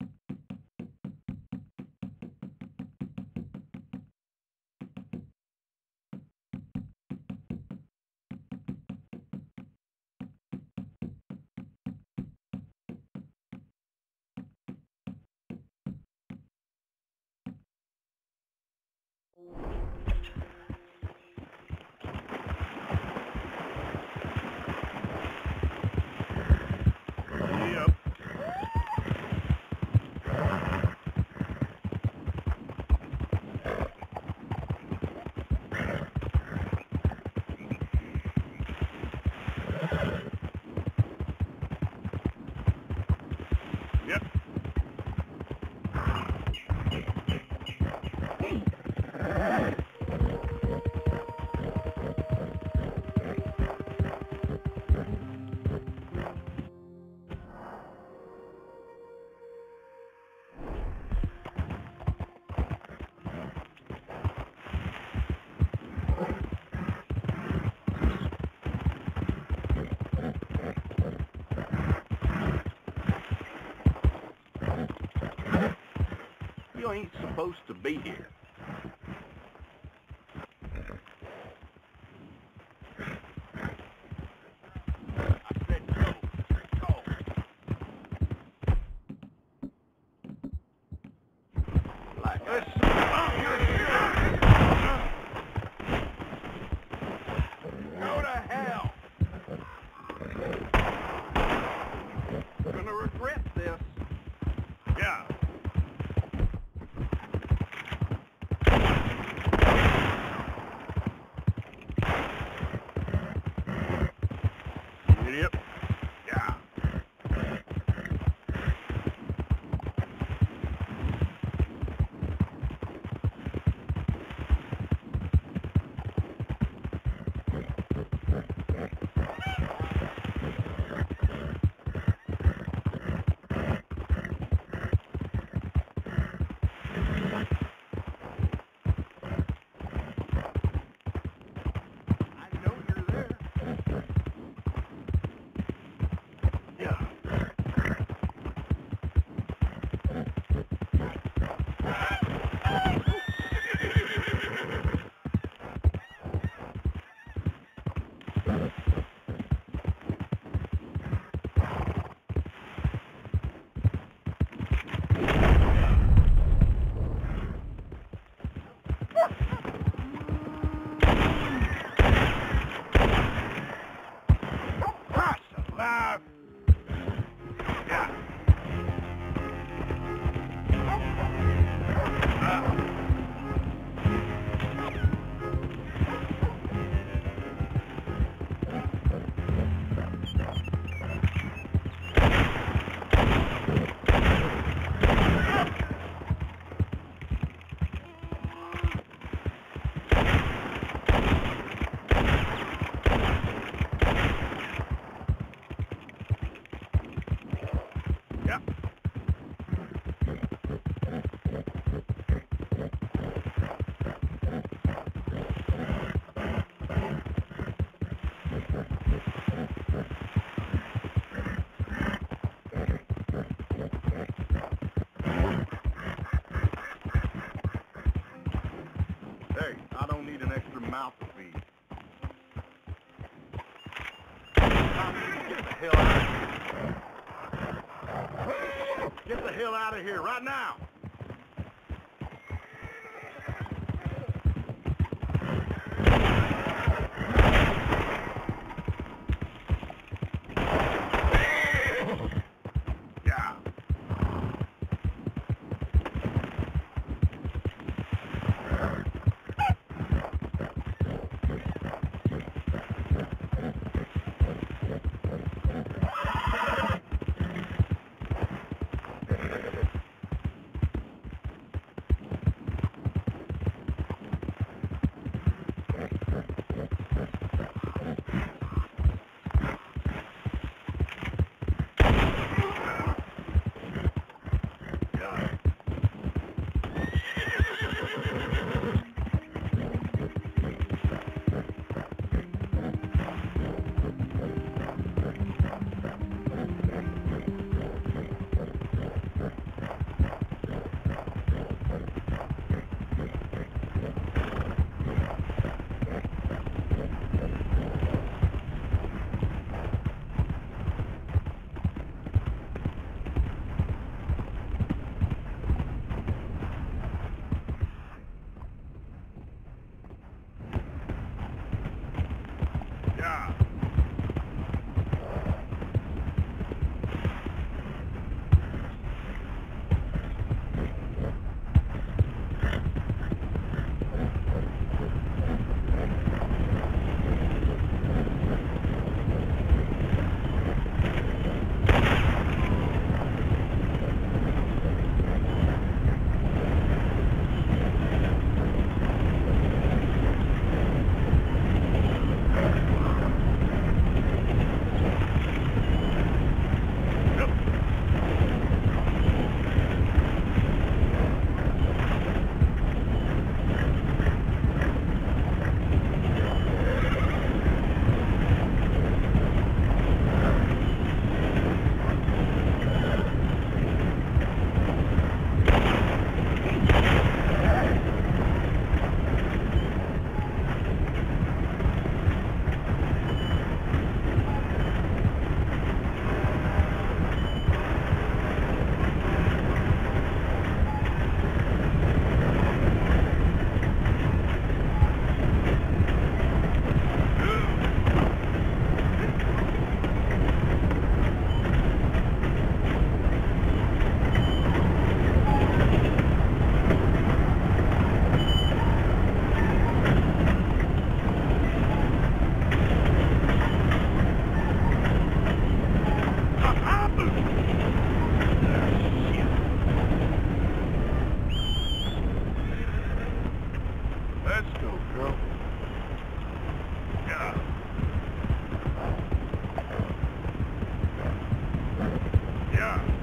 Yep. Yep. You ain't supposed to be here. Yep. Mouth. Get the hell out of here. Get the hell out of here right now. Yeah.